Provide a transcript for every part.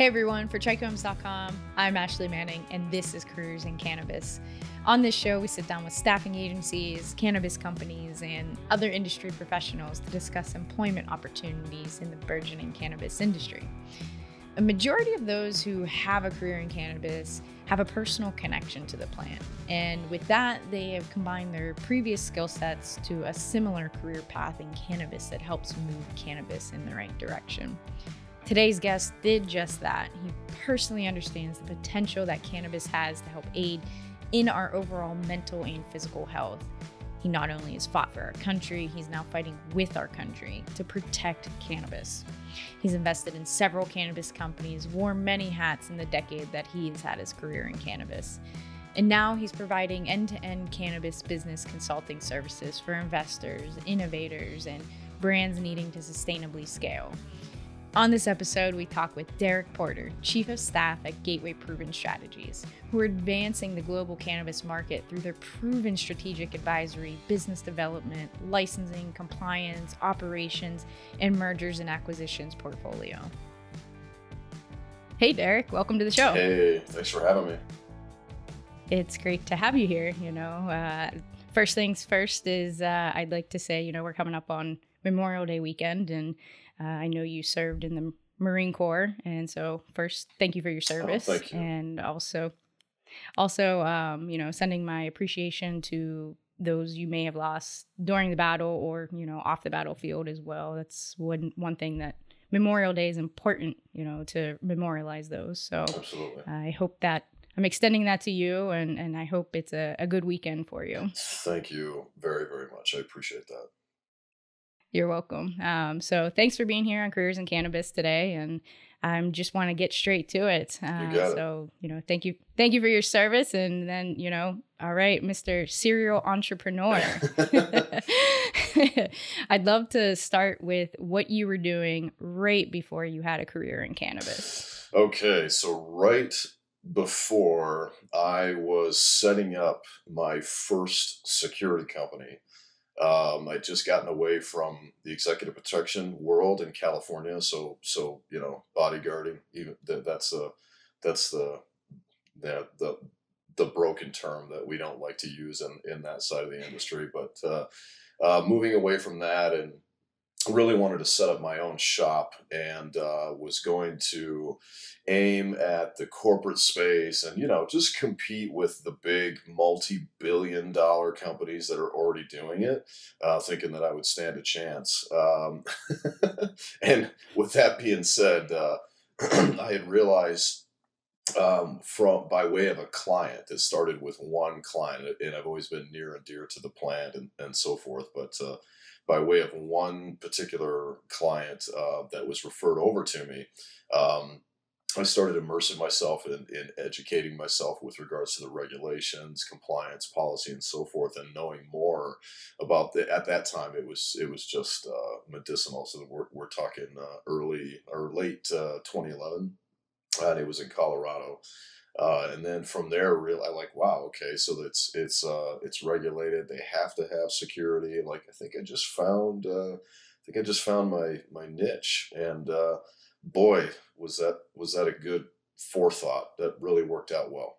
Hey everyone, for trichomes.com, I'm Ashley Manning, and this is Careers in Cannabis. On this show, we sit down with staffing agencies, cannabis companies, and other industry professionals to discuss employment opportunities in the burgeoning cannabis industry. A majority of those who have a career in cannabis have a personal connection to the plant. And with that, they have combined their previous skill sets to a similar career path in cannabis that helps move cannabis in the right direction. Today's guest did just that. He personally understands the potential that cannabis has to help aid in our overall mental and physical health. He not only has fought for our country, he's now fighting with our country to protect cannabis. He's invested in several cannabis companies, wore many hats in the decade that he has had his career in cannabis. And now he's providing end to end cannabis business consulting services for investors, innovators, and brands needing to sustainably scale. On this episode, we talk with Derek Porter, Chief of Staff at Gateway Proven Strategies, who are advancing the global cannabis market through their proven strategic advisory, business development, licensing, compliance, operations, and mergers and acquisitions portfolio. Hey, Derek, welcome to the show. Hey, thanks for having me. It's great to have you here. You know, uh, first things first is uh, I'd like to say, you know, we're coming up on Memorial Day weekend, and uh, I know you served in the Marine Corps, and so first, thank you for your Oh, service, thank you. and also, also, um, you know, sending my appreciation to those you may have lost during the battle or you know off the battlefield as well. That's one one thing that Memorial Day is important, you know, to memorialize those. So Absolutely. I hope that I'm extending that to you, and and I hope it's a, a good weekend for you. Thank you very, very much. I appreciate that. You're welcome. Um, so thanks for being here on Careers in Cannabis today, and I just want to get straight to it. Uh, it. So you know, thank you, thank you for your service, and then you know, all right, Mister Serial Entrepreneur. I'd love to start with what you were doing right before you had a career in cannabis. okay, so right before I was setting up my first security company, um, I'd just gotten away from the executive protection world in California. So, so you know, bodyguarding, even that, that's the that's the the the the broken term that we don't like to use in in that side of the industry. But uh, uh, moving away from that and really wanted to set up my own shop and uh, was going to aim at the corporate space and you know just compete with the big multi-billion dollar companies that are already doing it uh, thinking that i would stand a chance. Um, and with that being said uh, i had realized um, from by way of a client it started with one client and i've always been near and dear to the plant and, and so forth but uh, by way of one particular client uh, that was referred over to me, um, I started immersing myself in, in educating myself with regards to the regulations, compliance, policy, and so forth, and knowing more about the. At that time, it was it was just uh, medicinal. So we're we're talking uh, early or late uh, 2011, and it was in Colorado. Uh, and then from there, real I like, wow, okay, so it's it's uh, it's regulated. They have to have security. Like, I think I just found, uh, I think I just found my my niche. And uh, boy, was that was that a good forethought? That really worked out well.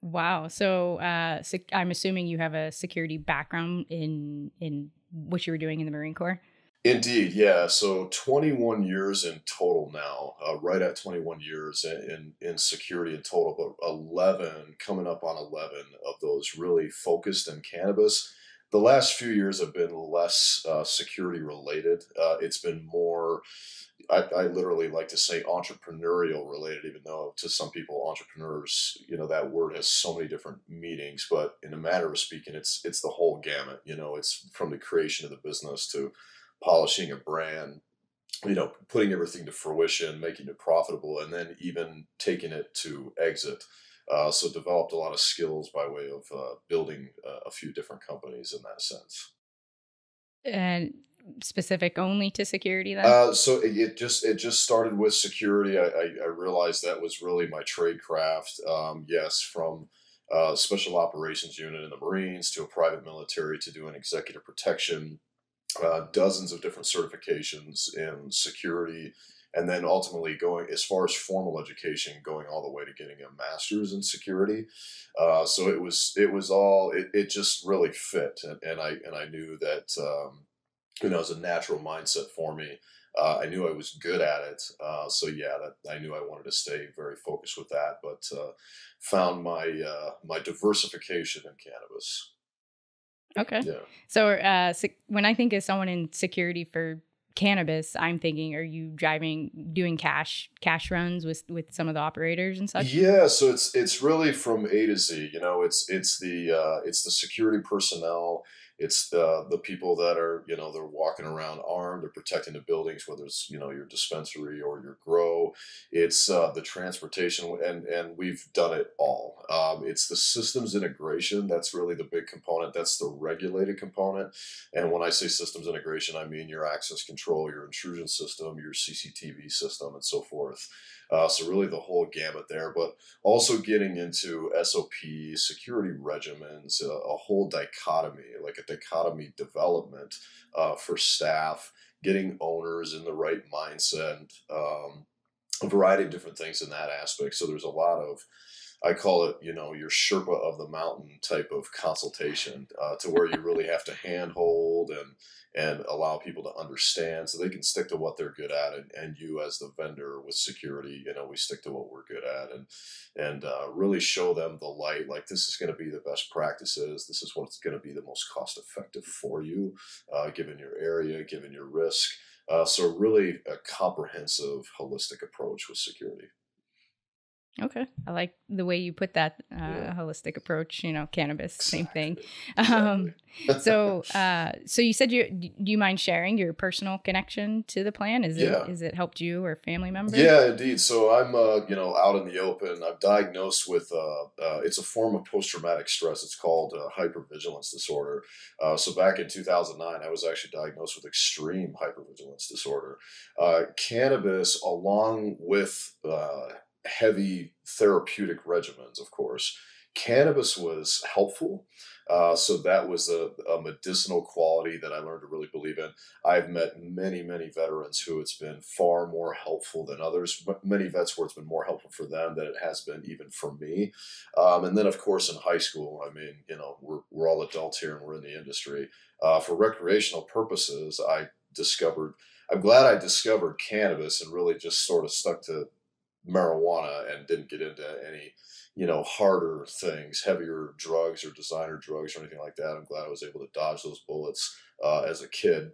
Wow. So uh, sec- I'm assuming you have a security background in in what you were doing in the Marine Corps. Indeed, yeah. So 21 years in total now, uh, right at 21 years in, in in security in total, but 11 coming up on 11 of those really focused in cannabis. The last few years have been less uh, security related. Uh, it's been more, I, I literally like to say entrepreneurial related, even though to some people entrepreneurs, you know, that word has so many different meanings. But in a matter of speaking, it's it's the whole gamut. You know, it's from the creation of the business to polishing a brand, you know, putting everything to fruition, making it profitable, and then even taking it to exit. Uh, so developed a lot of skills by way of uh, building uh, a few different companies in that sense. And specific only to security then? Uh, so it, it just it just started with security. I, I, I realized that was really my trade craft. Um, yes, from uh, special operations unit in the Marines to a private military to do an executive protection, uh, dozens of different certifications in security and then ultimately going as far as formal education, going all the way to getting a master's in security. Uh, so it was it was all it, it just really fit, and, and I and I knew that um, you know it was a natural mindset for me. Uh, I knew I was good at it, uh, so yeah, that I knew I wanted to stay very focused with that. But uh, found my uh, my diversification in cannabis. Okay. Yeah. So, uh, so when I think of someone in security for cannabis, I'm thinking, are you driving, doing cash cash runs with with some of the operators and such? Yeah, so it's it's really from A to Z. You know, it's it's the uh, it's the security personnel, it's the the people that are you know they're walking around armed, they're protecting the buildings, whether it's you know your dispensary or your grow. It's uh, the transportation, and and we've done it all. Um, it's the systems integration that's really the big component. That's the regulated component. And when I say systems integration, I mean your access control, your intrusion system, your CCTV system, and so forth. Uh, so really the whole gamut there, but also getting into SOP, security regimens, uh, a whole dichotomy, like a dichotomy development uh, for staff, getting owners in the right mindset, um, a variety of different things in that aspect. So there's a lot of I call it, you know, your Sherpa of the mountain type of consultation, uh, to where you really have to handhold and and allow people to understand so they can stick to what they're good at, and, and you as the vendor with security, you know, we stick to what we're good at, and and uh, really show them the light. Like this is going to be the best practices. This is what's going to be the most cost effective for you, uh, given your area, given your risk. Uh, so really a comprehensive, holistic approach with security. Okay. I like the way you put that uh, Yeah. holistic approach, you know, cannabis, same thing. Um, so, uh, so you said you do you mind sharing your personal connection to the plan? Is Yeah. it is it helped you or family members? Yeah, indeed. So I'm, uh, you know, out in the open. I'm diagnosed with, uh, uh, it's a form of post-traumatic stress. It's called uh, hypervigilance disorder. Uh, so back in 2009, I was actually diagnosed with extreme hypervigilance disorder. Uh, cannabis, along with uh, heavy therapeutic regimens, of course, cannabis was helpful. Uh, so that was a, a medicinal quality that I learned to really believe in. I've met many, many veterans who it's been far more helpful than others. Many vets where it's been more helpful for them than it has been even for me. Um, and then, of course, in high school, I mean, you know, we're, we're all adults here and we're in the industry. Uh, for recreational purposes, I discovered, I'm glad I discovered cannabis and really just sort of stuck to marijuana and didn't get into any you know harder things heavier drugs or designer drugs or anything like that. I'm glad i was able to dodge those bullets uh, as a kid.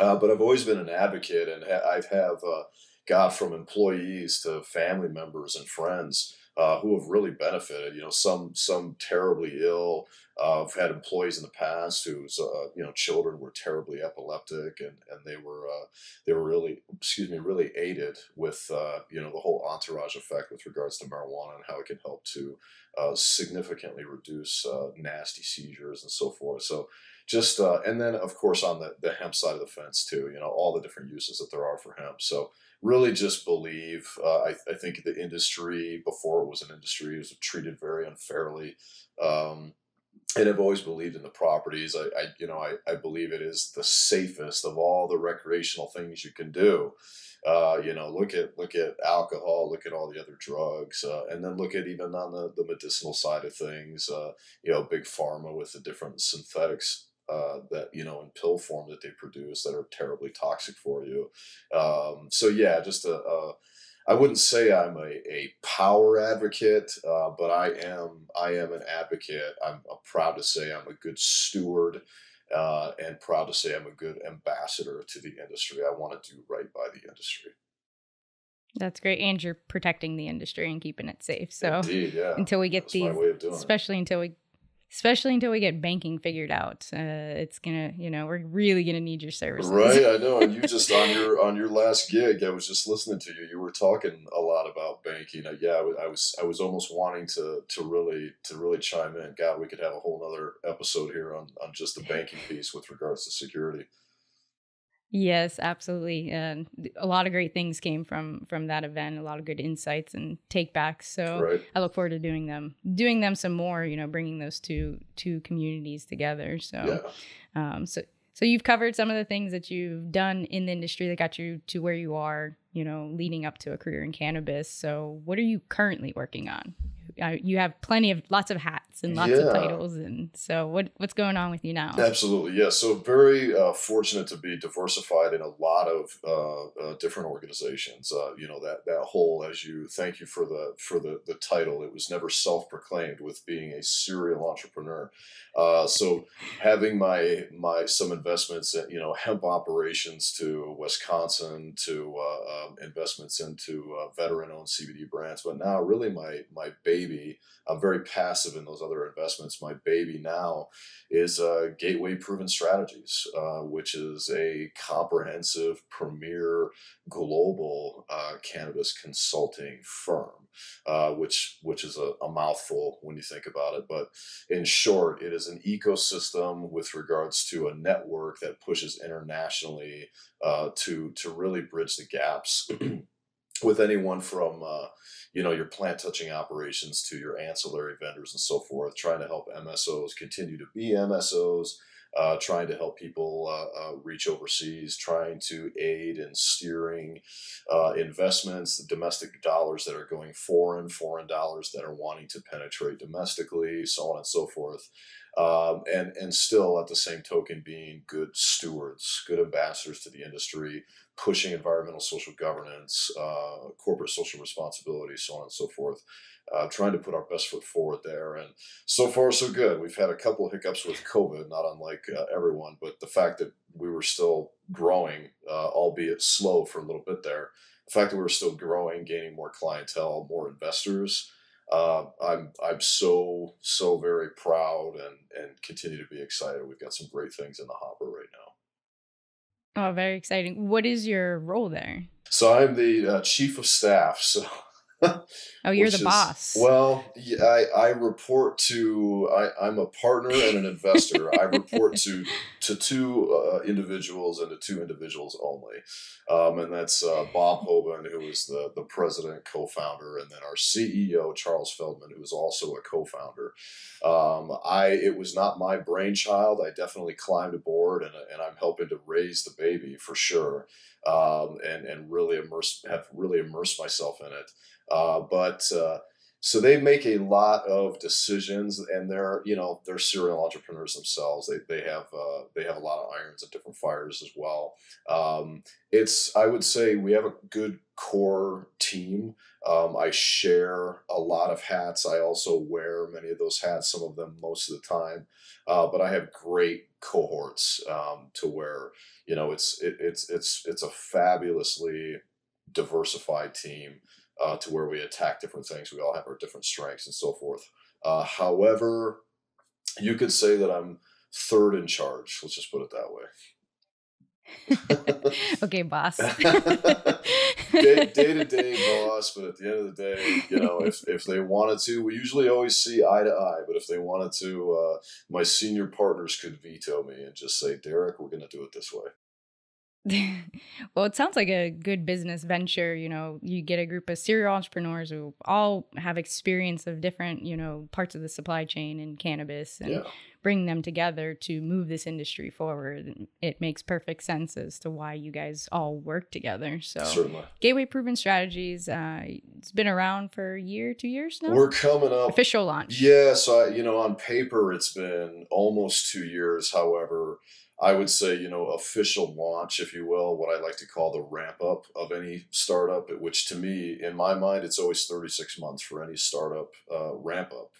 Uh, but i've always been an advocate and ha- i've have uh, got from employees to family members and friends uh, who have really benefited you know some some terribly ill uh, i've had employees in the past whose uh, you know children were terribly epileptic and and they were uh, they were really excuse me really aided with uh, you know the whole entourage effect with regards to marijuana and how it can help to uh, significantly reduce nasty seizures and so forth. So just uh, and then of course on the, the hemp side of the fence too you know all the different uses that there are for hemp so really just believe uh, I, I think the industry before it was an industry was treated very unfairly um, and I've always believed in the properties. I, I you know, I, I believe it is the safest of all the recreational things you can do. Uh, you know, look at look at alcohol, look at all the other drugs, uh, and then look at even on the, the medicinal side of things. Uh, you know, big pharma with the different synthetics uh, that you know in pill form that they produce that are terribly toxic for you. Um, so yeah, just a, a I wouldn't say I'm a, a power advocate, uh, but I am I am an advocate. I'm, I'm proud to say I'm a good steward, uh, and proud to say I'm a good ambassador to the industry. I want to do right by the industry. That's great. And you're protecting the industry and keeping it safe. So Indeed, yeah. until we get That's my these, way of doing it. especially until we, especially until we get banking figured out, uh, it's gonna, you know, we're really gonna need your services. Right, I know. And you just on your on your last gig, I was just listening to you. You were talking a lot about banking. Uh, yeah, I was I was, I was almost wanting to to really to really chime in. God, we could have a whole other episode here on on just the banking piece with regards to security. Yes, absolutely. And a lot of great things came from from that event. A lot of good insights and takebacks. So Right. I look forward to doing them, doing them some more. You know, bringing those two two communities together. So, Yeah. um, so So you've covered some of the things that you've done in the industry that got you to where you are, you know, leading up to a career in cannabis. So what are you currently working on? Uh, you have plenty of lots of hats and lots yeah. of titles, and so what what's going on with you now? Absolutely, yeah. So very uh, fortunate to be diversified in a lot of uh, uh, different organizations. Uh, you know that that whole, as you thank you for the for the the title. It was never self proclaimed with being a serial entrepreneur. Uh, so having my my some investments, in, you know, hemp operations to Wisconsin to um, investments into veteran owned CBD brands, but now really my my baby baby. I'm very passive in those other investments. My baby now is uh, Gateway Proven Strategies, uh, which is a comprehensive, premier, global uh, cannabis consulting firm. Uh, which which is a, a, mouthful when you think about it. But in short, it is an ecosystem with regards to a network that pushes internationally uh, to to really bridge the gaps with anyone from uh, you know your plant touching operations to your ancillary vendors and so forth trying to help msos continue to be msos uh, trying to help people uh, uh, reach overseas trying to aid in steering uh, investments the domestic dollars that are going foreign foreign dollars that are wanting to penetrate domestically so on and so forth um, and and still at the same token being good stewards, good ambassadors to the industry, pushing environmental social governance, uh, corporate social responsibility, so on and so forth. Uh, trying to put our best foot forward there, and so far so good. We've had a couple of hiccups with COVID, not unlike uh, everyone, but the fact that we were still growing, uh, albeit slow for a little bit there, the fact that we were still growing, gaining more clientele, more investors uh, I'm I'm so so very proud and and continue to be excited. We've got some great things in the hopper right now. Oh, very exciting! What is your role there? So I'm the uh, chief of staff. So oh, you're the is, boss. Well, I, I report to I, I'm a partner and an investor. I report to to two uh, individuals and to two individuals only, um, and that's uh, Bob Hoban, who is the the president co-founder, and then our CEO Charles Feldman, who is also a co-founder. Um, I it was not my brainchild. I definitely climbed aboard, and and I'm helping to raise the baby for sure, um, and and really immerse have really immersed myself in it. Uh, but uh, so they make a lot of decisions, and they're you know they're serial entrepreneurs themselves. They they have uh, they have a lot of irons at different fires as well. Um, it's I would say we have a good core team. Um, I share a lot of hats. I also wear many of those hats, some of them most of the time. Uh, but I have great cohorts um, to where you know it's it, it's it's it's a fabulously diversified team uh, to where we attack different things. We all have our different strengths and so forth. Uh, however, you could say that I'm third in charge. Let's just put it that way. okay, boss. day, to day boss, but at the end of the day, you know, if, if they wanted to, we usually always see eye to eye. But if they wanted to, uh, my senior partners could veto me and just say, Derek, we're going to do it this way. well, it sounds like a good business venture. You know, you get a group of serial entrepreneurs who all have experience of different, you know, parts of the supply chain in cannabis and yeah. bring them together to move this industry forward. It makes perfect sense as to why you guys all work together. So, Certainly. Gateway Proven Strategies, uh, it's been around for a year, two years now. We're coming up. Official launch. Yeah. So, I, you know, on paper, it's been almost two years. However, I would say, you know, official launch, if you will, what I like to call the ramp up of any startup, which to me, in my mind, it's always 36 months for any startup uh, ramp up.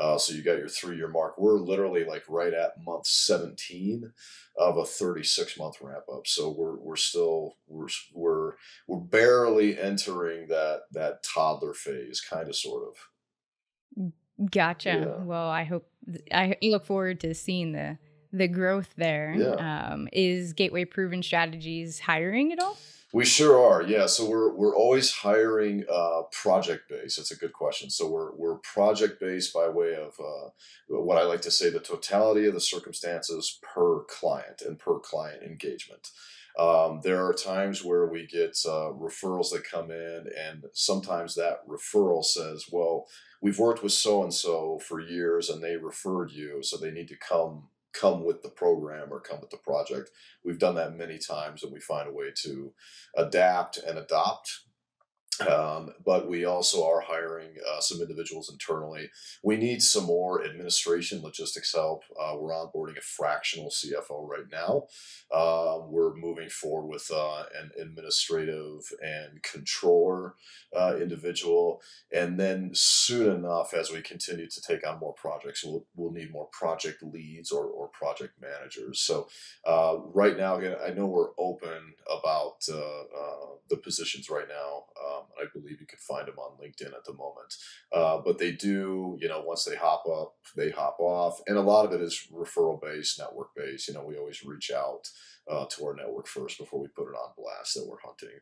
Uh, so you got your three year mark. We're literally like right at month 17 of a 36 month ramp up. So we're, we're still, we're, we're, we're barely entering that, that toddler phase, kind of, sort of. Gotcha. Yeah. Well, I hope, I look forward to seeing the, the growth there. Yeah. Um, is Gateway Proven Strategies hiring at all? We sure are, yeah. So we're we're always hiring uh, project based. That's a good question. So we're we're project based by way of uh, what I like to say the totality of the circumstances per client and per client engagement. Um, there are times where we get uh, referrals that come in, and sometimes that referral says, "Well, we've worked with so and so for years, and they referred you, so they need to come come with the program or come with the project. We've done that many times, and we find a way to adapt and adopt um, but we also are hiring uh, some individuals internally. We need some more administration logistics help. Uh, we're onboarding a fractional CFO right now. Uh, we're moving forward with uh, an administrative and controller uh, individual. And then soon enough, as we continue to take on more projects, we'll, we'll need more project leads or, or project managers. So uh, right now, again, I know we're open about the positions right now. Um, I believe you can find them on LinkedIn at the moment. Uh, but they do, you know, once they hop up, they hop off. And a lot of it is referral based, network based. You know, we always reach out uh, to our network first before we put it on blast that we're hunting.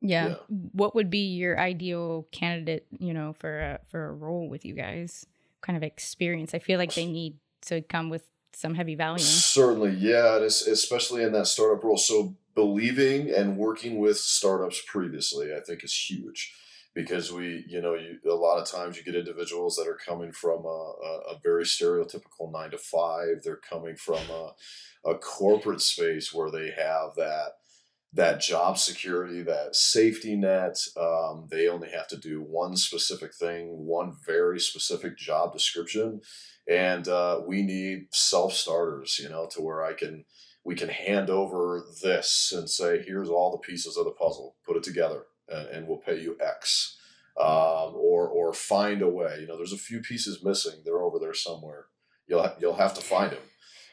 Yeah. yeah. What would be your ideal candidate, you know, for a, for a role with you guys? Kind of experience. I feel like they need to come with some heavy value. Certainly, yeah, especially in that startup role. So believing and working with startups previously, I think, is huge because we, you know, you, a lot of times you get individuals that are coming from a, a, a very stereotypical nine to five. They're coming from a, a corporate space where they have that that job security, that safety net. Um, they only have to do one specific thing, one very specific job description, and uh, we need self starters. You know, to where I can we can hand over this and say, here's all the pieces of the puzzle, put it together, and, and we'll pay you X. Um, or or find a way. You know, there's a few pieces missing. They're over there somewhere. You'll ha- you'll have to find them.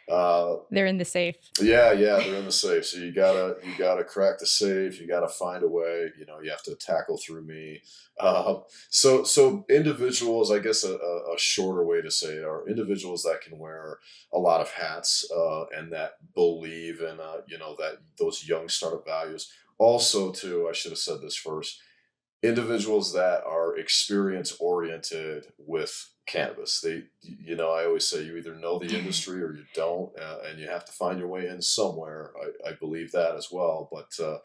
Uh, they're in the safe. Yeah, yeah, they're in the safe. So you gotta you gotta crack the safe. You gotta find a way. You know, you have to tackle through me. Um, so so individuals, I guess a, a, shorter way to say it are individuals that can wear a lot of hats uh, and that believe in uh, you know that those young startup values. Also, too, I should have said this first. Individuals that are experience oriented with cannabis. They, you know, I always say you either know the industry or you don't, uh, and you have to find your way in somewhere. I, I believe that as well, but uh,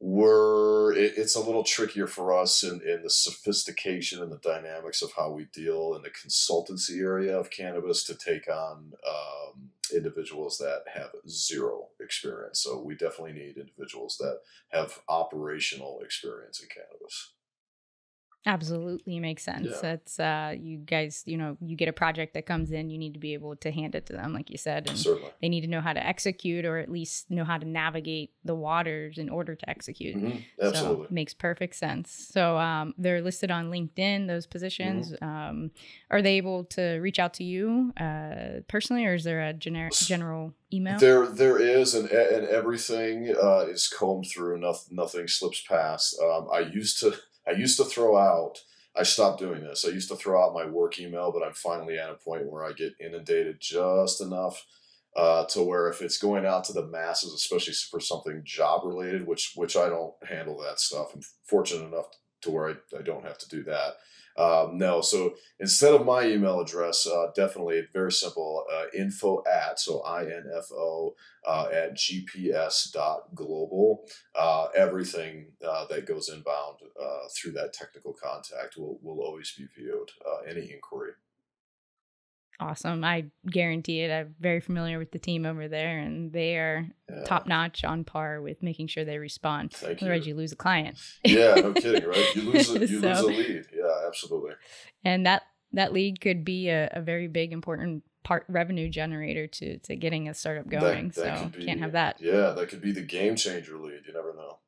we're it, it's a little trickier for us in, in the sophistication and the dynamics of how we deal in the consultancy area of cannabis to take on um, individuals that have zero experience. So we definitely need individuals that have operational experience in cannabis. Absolutely makes sense. Yeah. That's uh you guys, you know, you get a project that comes in, you need to be able to hand it to them, like you said. And Certainly. they need to know how to execute or at least know how to navigate the waters in order to execute. Mm-hmm. Absolutely. So makes perfect sense. So um they're listed on LinkedIn, those positions. Mm-hmm. Um are they able to reach out to you uh personally or is there a generic general email? There there is and and everything uh is combed through, nothing nothing slips past. Um I used to I used to throw out, I stopped doing this. I used to throw out my work email, but I'm finally at a point where I get inundated just enough uh, to where if it's going out to the masses, especially for something job related, which which I don't handle that stuff. I'm fortunate enough to where I, I don't have to do that. Um, no, so instead of my email address, uh, definitely very simple uh, info at, so I N F O uh, at gps.global. Uh, everything uh, that goes inbound uh, through that technical contact will, will always be viewed, any inquiry. Awesome. I guarantee it. I'm very familiar with the team over there, and they are yeah. top notch on par with making sure they respond. Thank Otherwise, you. you lose a client. yeah, no kidding, right? You lose a, you so, lose a lead. Absolutely. And that that lead could be a, a very big, important part revenue generator to to getting a startup going. That, that so be, can't have that. Yeah, that could be the game changer lead. You never know.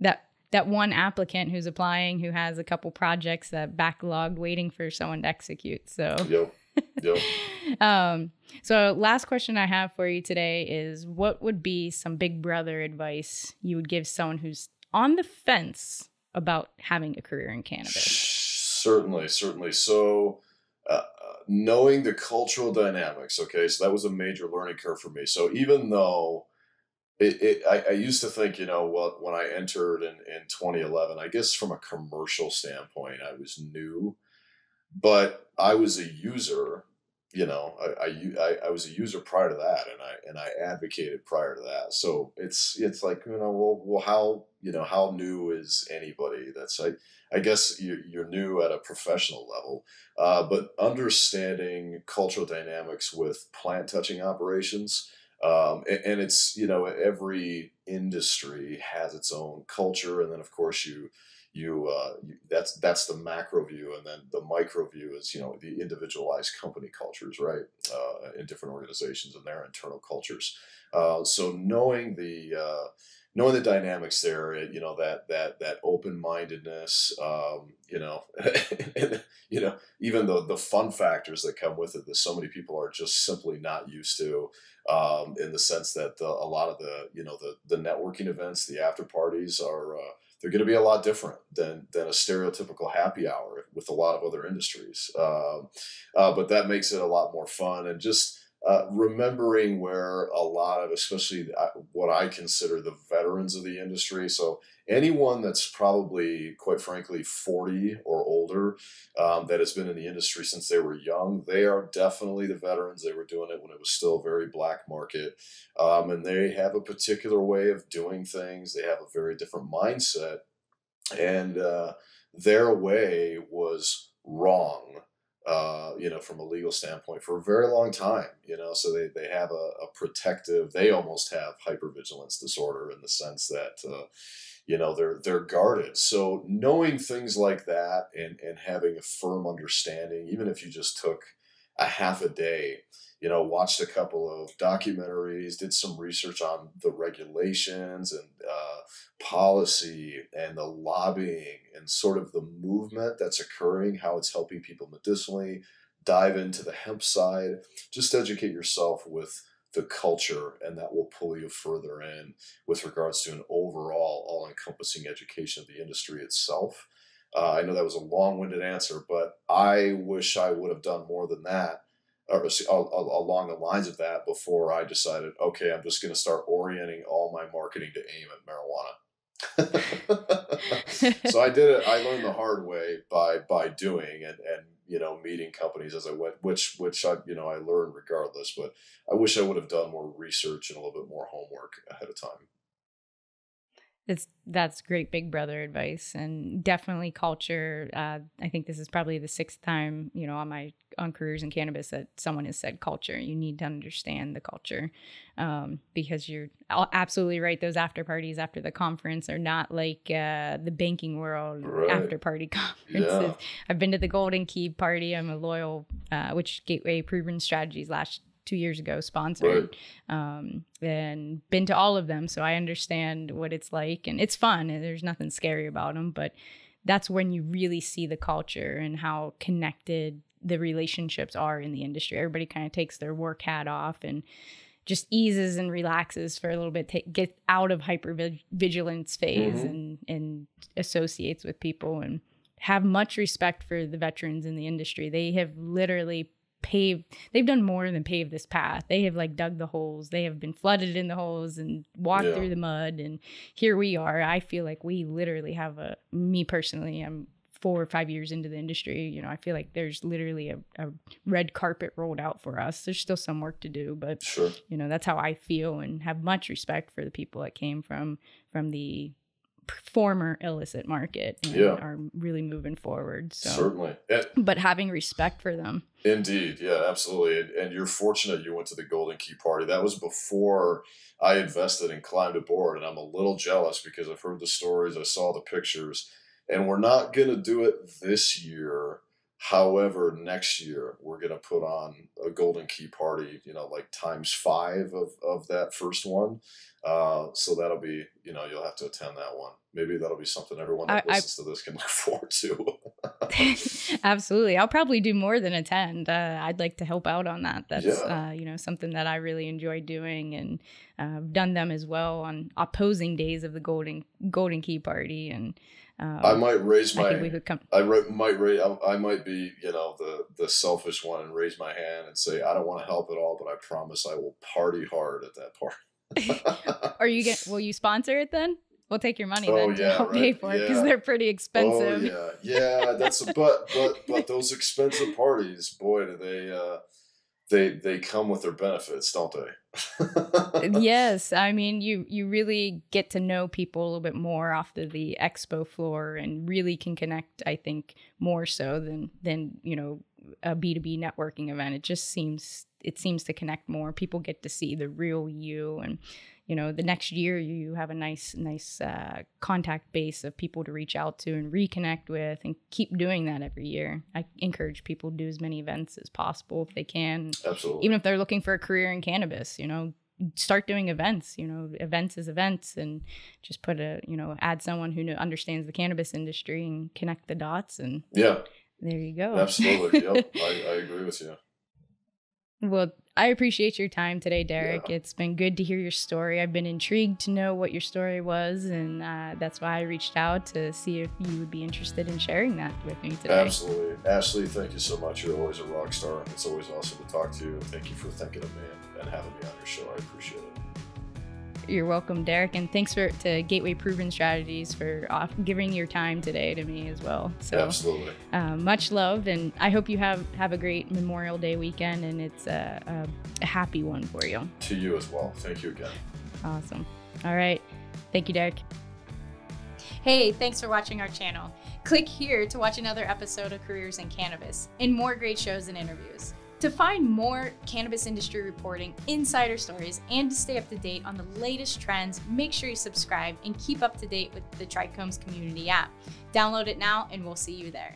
That that one applicant who's applying who has a couple projects that backlogged waiting for someone to execute. So. Yep. Yep. um, so, last question I have for you today is what would be some big brother advice you would give someone who's on the fence about having a career in cannabis? Certainly, certainly. So, uh, knowing the cultural dynamics, okay, so that was a major learning curve for me. So, even though it, it I, I, used to think, you know, well, when I entered in, in 2011, I guess from a commercial standpoint, I was new but I was a user you know, I, I, I was a user prior to that, and I and I advocated prior to that. So it's it's like you know, well, well, how you know how new is anybody? That's I I guess you're, you're new at a professional level, uh, but understanding cultural dynamics with plant touching operations. Um, and, and it's you know every industry has its own culture, and then of course you you, uh, you, that's that's the macro view, and then the micro view is you know the individualized company cultures, right, uh, in different organizations and their internal cultures. Uh, so knowing the uh, knowing the dynamics there, you know that that that open mindedness, um, you know, and, you know even the the fun factors that come with it that so many people are just simply not used to. Um, in the sense that the, a lot of the you know the the networking events, the after parties are uh, they're going to be a lot different than than a stereotypical happy hour with a lot of other industries. Uh, uh, but that makes it a lot more fun and just uh, remembering where a lot of, especially uh, what I consider the veterans of the industry. So anyone that's probably, quite frankly, 40 or older um, that has been in the industry since they were young, they are definitely the veterans. They were doing it when it was still very black market. Um, and they have a particular way of doing things, they have a very different mindset. And uh, their way was wrong uh, you know, from a legal standpoint for a very long time, you know, so they, they have a, a protective, they almost have hypervigilance disorder in the sense that, uh, you know, they're, they're guarded. So knowing things like that and, and having a firm understanding, even if you just took a half a day, you know, watched a couple of documentaries, did some research on the regulations and uh, policy and the lobbying and sort of the movement that's occurring, how it's helping people medicinally, dive into the hemp side, just educate yourself with the culture, and that will pull you further in with regards to an overall all encompassing education of the industry itself. Uh, I know that was a long winded answer, but I wish I would have done more than that or along the lines of that before I decided, okay, I'm just going to start orienting all my marketing to aim at marijuana. so I did it. I learned the hard way by by doing and and you know meeting companies as I went, which which I you know I learned regardless. But I wish I would have done more research and a little bit more homework ahead of time. It's that's great big brother advice and definitely culture. Uh, I think this is probably the sixth time you know on my on careers in cannabis that someone has said culture. You need to understand the culture um, because you're absolutely right. Those after parties after the conference are not like uh, the banking world right. after party conferences. Yeah. I've been to the Golden Key party. I'm a loyal, uh, which Gateway Proven Strategies last two years ago sponsored right. um, and been to all of them so i understand what it's like and it's fun and there's nothing scary about them but that's when you really see the culture and how connected the relationships are in the industry everybody kind of takes their work hat off and just eases and relaxes for a little bit, take, get out of hyper vigilance phase mm-hmm. and, and associates with people and have much respect for the veterans in the industry. They have literally paved they've done more than pave this path they have like dug the holes they have been flooded in the holes and walked yeah. through the mud and here we are i feel like we literally have a me personally i'm four or five years into the industry you know i feel like there's literally a, a red carpet rolled out for us there's still some work to do but sure. you know that's how i feel and have much respect for the people that came from from the former illicit market and yeah. are really moving forward. So certainly, and but having respect for them. Indeed, yeah, absolutely. And, and, you're fortunate you went to the Golden Key party. That was before I invested and climbed aboard, and I'm a little jealous because I've heard the stories, I saw the pictures, and we're not gonna do it this year. However, next year we're gonna put on a Golden Key party, you know, like times five of, of that first one. Uh, so that'll be, you know, you'll have to attend that one. Maybe that'll be something everyone that I, listens I, to this can look forward to. Absolutely, I'll probably do more than attend. Uh, I'd like to help out on that. That's yeah. uh, you know something that I really enjoy doing, and uh, I've done them as well on opposing days of the Golden Golden Key Party, and um, I might raise my. I, we could come. I might raise. I, I might be, you know, the the selfish one and raise my hand and say I don't want to help at all, but I promise I will party hard at that party. Are you get? Will you sponsor it then? We'll take your money oh, then to yeah, help right. pay for it because yeah. they're pretty expensive. Oh yeah, yeah. That's a, but but but those expensive parties, boy, do they. Uh, they they come with their benefits, don't they? yes, I mean you you really get to know people a little bit more off of the expo floor and really can connect. I think more so than than you know a B two B networking event. It just seems it seems to connect more. People get to see the real you and you know the next year you have a nice nice uh, contact base of people to reach out to and reconnect with and keep doing that every year. I encourage people to do as many events as possible if they can. Absolutely. Even if they're looking for a career in cannabis you know start doing events you know events is events and just put a you know add someone who understands the cannabis industry and connect the dots and yeah. there you go. Absolutely. Yep. I, I agree with you. Well, I appreciate your time today, Derek. Yeah. It's been good to hear your story. I've been intrigued to know what your story was, and uh, that's why I reached out to see if you would be interested in sharing that with me today. Absolutely. Ashley, thank you so much. You're always a rock star. It's always awesome to talk to you. Thank you for thinking of me and having me on your show. I appreciate it. You're welcome, Derek, and thanks for to Gateway Proven Strategies for off, giving your time today to me as well. So, absolutely, uh, much love, and I hope you have have a great Memorial Day weekend, and it's a, a, a happy one for you. To you as well. Thank you again. Awesome. All right, thank you, Derek. Hey, thanks for watching our channel. Click here to watch another episode of Careers in Cannabis and more great shows and interviews. To find more cannabis industry reporting, insider stories, and to stay up to date on the latest trends, make sure you subscribe and keep up to date with the Trichomes community app. Download it now, and we'll see you there.